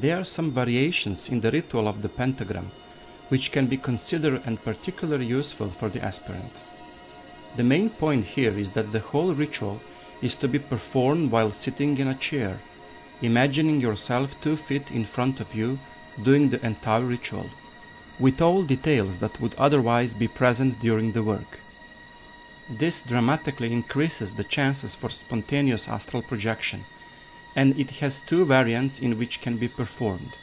There are some variations in the ritual of the pentagram, which can be considered and particularly useful for the aspirant. The main point here is that the whole ritual is to be performed while sitting in a chair, imagining yourself two feet in front of you doing the entire ritual, with all details that would otherwise be present during the work. This dramatically increases the chances for spontaneous astral projection, and it has two variants in which can be performed.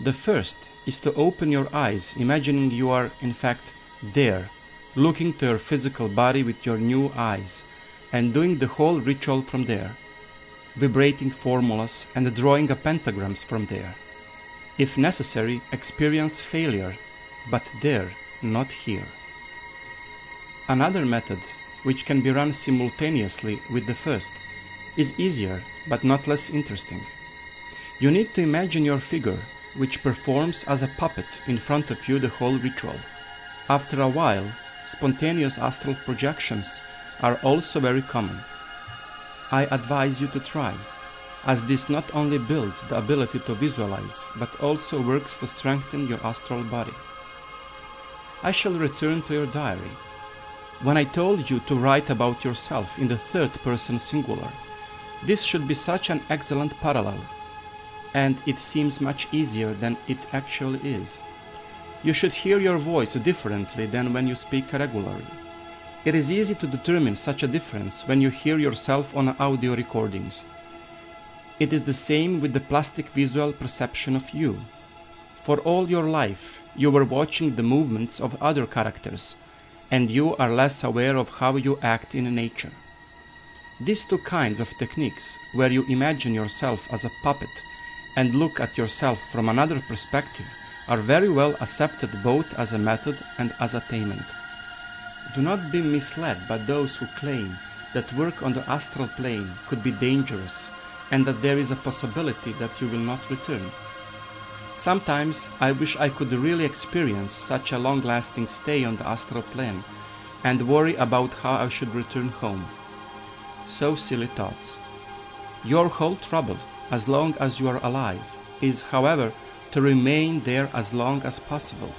The first is to open your eyes, imagining you are, in fact, there, looking to your physical body with your new eyes, and doing the whole ritual from there, vibrating formulas and drawing a pentagrams from there. If necessary, experience failure, but there, not here. Another method, which can be run simultaneously with the first, is easier but not less interesting. You need to imagine your figure, which performs as a puppet in front of you the whole ritual. After a while, spontaneous astral projections are also very common. I advise you to try, as this not only builds the ability to visualize, but also works to strengthen your astral body. I shall return to your diary. When I told you to write about yourself in the third person singular, this should be such an excellent parallel, and it seems much easier than it actually is. You should hear your voice differently than when you speak regularly. It is easy to determine such a difference when you hear yourself on audio recordings. It is the same with the plastic visual perception of you. For all your life, you were watching the movements of other characters, and you are less aware of how you act in nature. These two kinds of techniques, where you imagine yourself as a puppet and look at yourself from another perspective, are very well accepted both as a method and as attainment. Do not be misled by those who claim that work on the astral plane could be dangerous and that there is a possibility that you will not return. Sometimes I wish I could really experience such a long lasting stay on the astral plane and worry about how I should return home. So silly thoughts. Your whole trouble, as long as you are alive, is, however, to remain there as long as possible.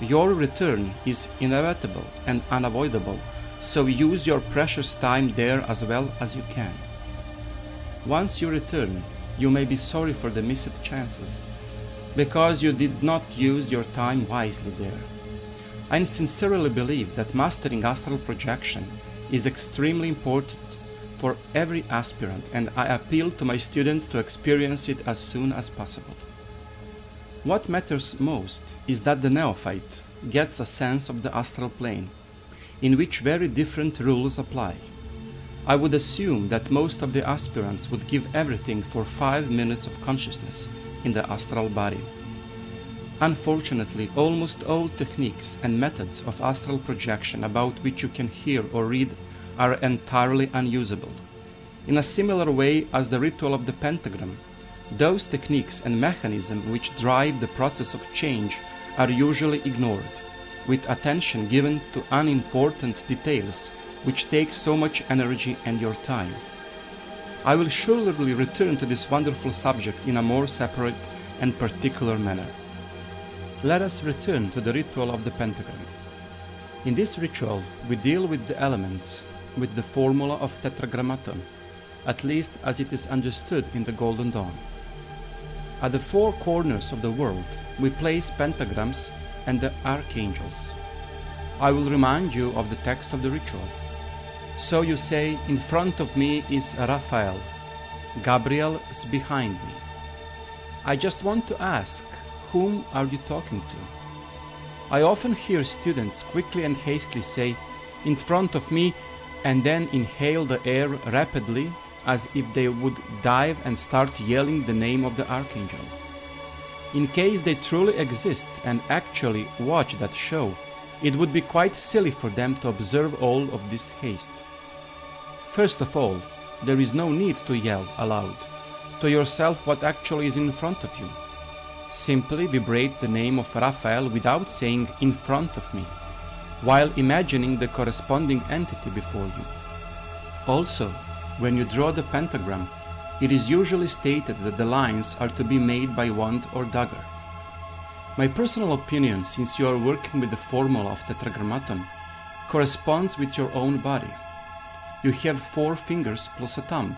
Your return is inevitable and unavoidable, so use your precious time there as well as you can. Once you return, you may be sorry for the missed chances, because you did not use your time wisely there. I sincerely believe that mastering astral projection is extremely important for every aspirant, and I appeal to my students to experience it as soon as possible. What matters most is that the neophyte gets a sense of the astral plane, in which very different rules apply. I would assume that most of the aspirants would give everything for five minutes of consciousness in the astral body. Unfortunately, almost all techniques and methods of astral projection about which you can hear or read are entirely unusable. In a similar way as the ritual of the pentagram, those techniques and mechanisms which drive the process of change are usually ignored, with attention given to unimportant details which take so much energy and your time. I will surely return to this wonderful subject in a more separate and particular manner. Let us return to the ritual of the pentagram. In this ritual, we deal with the elements, with the formula of tetragrammaton, at least as it is understood in the Golden Dawn. At the four corners of the world, we place pentagrams and the archangels. I will remind you of the text of the ritual. So you say, In front of me is Raphael, Gabriel is behind me. I just want to ask, whom are you talking to? I often hear students quickly and hastily say, In front of me, and then inhale the air rapidly as if they would dive and start yelling the name of the archangel. In case they truly exist and actually watch that show, it would be quite silly for them to observe all of this haste. First of all, there is no need to yell aloud to yourself what actually is in front of you. Simply vibrate the name of Raphael without saying in front of me, while imagining the corresponding entity before you. Also, when you draw the pentagram, it is usually stated that the lines are to be made by wand or dagger. My personal opinion, since you are working with the formula of Tetragrammaton, corresponds with your own body. You have four fingers plus a thumb,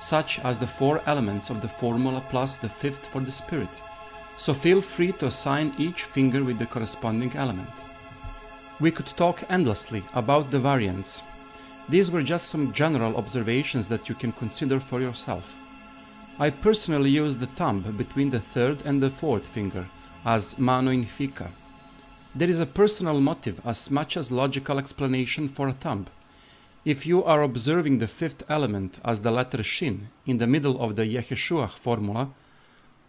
such as the four elements of the formula plus the fifth for the spirit, so feel free to assign each finger with the corresponding element. We could talk endlessly about the variants. These were just some general observations that you can consider for yourself. I personally use the thumb between the third and the fourth finger as mano in fica. There is a personal motive as much as logical explanation for a thumb. If you are observing the fifth element as the letter shin in the middle of the Yeheshuah formula,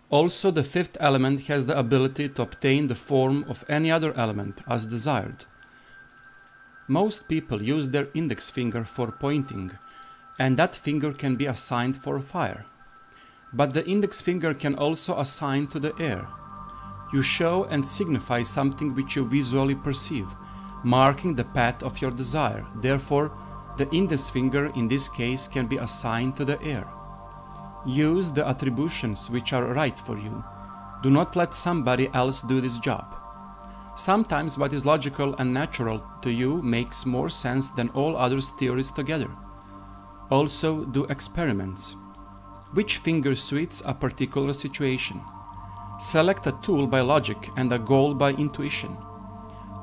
also the fifth element has the ability to obtain the form of any other element as desired. Most people use their index finger for pointing, and that finger can be assigned for fire. But the index finger can also assign to the air. You show and signify something which you visually perceive, marking the path of your desire. Therefore, the index finger in this case can be assigned to the air. Use the attributions which are right for you. Do not let somebody else do this job. Sometimes what is logical and natural to you makes more sense than all other theories together. Also, do experiments. Which finger suits a particular situation? Select a tool by logic and a goal by intuition.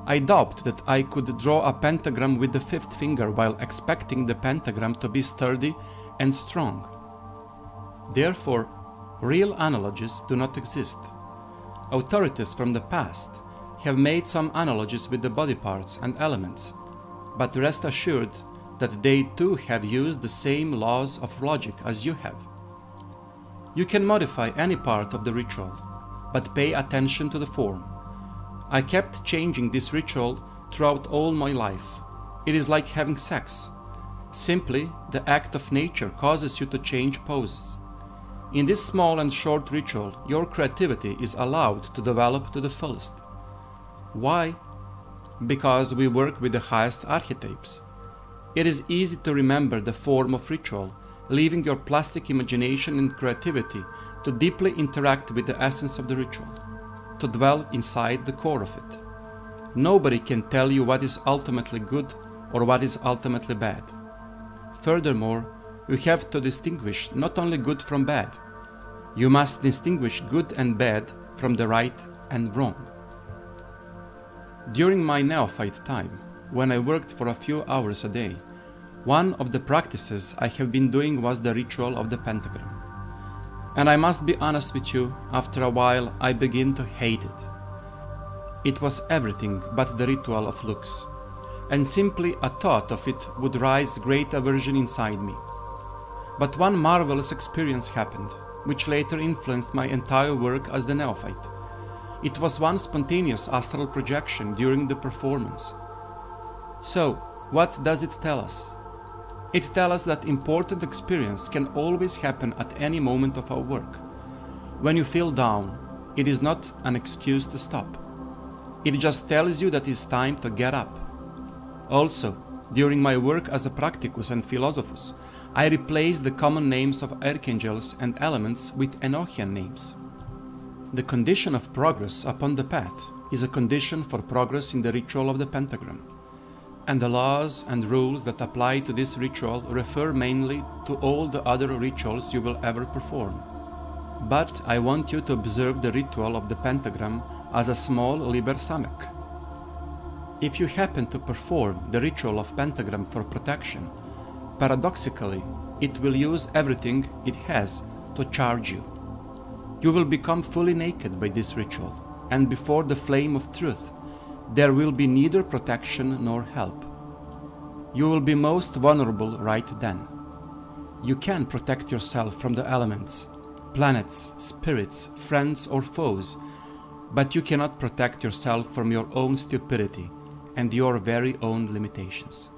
I doubt that I could draw a pentagram with the fifth finger while expecting the pentagram to be sturdy and strong. Therefore, real analogies do not exist. Authorities from the past have made some analogies with the body parts and elements, but rest assured that they too have used the same laws of logic as you have. You can modify any part of the ritual, but pay attention to the form. I kept changing this ritual throughout all my life. It is like having sex. Simply, the act of nature causes you to change poses. In this small and short ritual, your creativity is allowed to develop to the fullest. Why? Because we work with the highest archetypes. It is easy to remember the form of ritual, leaving your plastic imagination and creativity to deeply interact with the essence of the ritual to dwell inside the core of it. Nobody can tell you what is ultimately good or what is ultimately bad. Furthermore, you have to distinguish not only good from bad, you must distinguish good and bad from the right and wrong. During my neophyte time, when I worked for a few hours a day, one of the practices I have been doing was the ritual of the pentagram. And I must be honest with you, after a while I began to hate it. It was everything but the ritual of looks, and simply a thought of it would rise great aversion inside me. But one marvelous experience happened, which later influenced my entire work as the neophyte. It was one spontaneous astral projection during the performance. So, what does it tell us? It tells us that important experience can always happen at any moment of our work. When you feel down, it is not an excuse to stop. It just tells you that it's time to get up. Also, during my work as a practicus and philosophus, I replaced the common names of archangels and elements with Enochian names. The condition of progress upon the path is a condition for progress in the ritual of the pentagram and the laws and rules that apply to this ritual refer mainly to all the other rituals you will ever perform. But I want you to observe the ritual of the pentagram as a small liber samekh. If you happen to perform the ritual of pentagram for protection, paradoxically, it will use everything it has to charge you. You will become fully naked by this ritual, and before the flame of truth, there will be neither protection nor help. You will be most vulnerable right then. You can protect yourself from the elements, planets, spirits, friends, or foes, but you cannot protect yourself from your own stupidity and your very own limitations.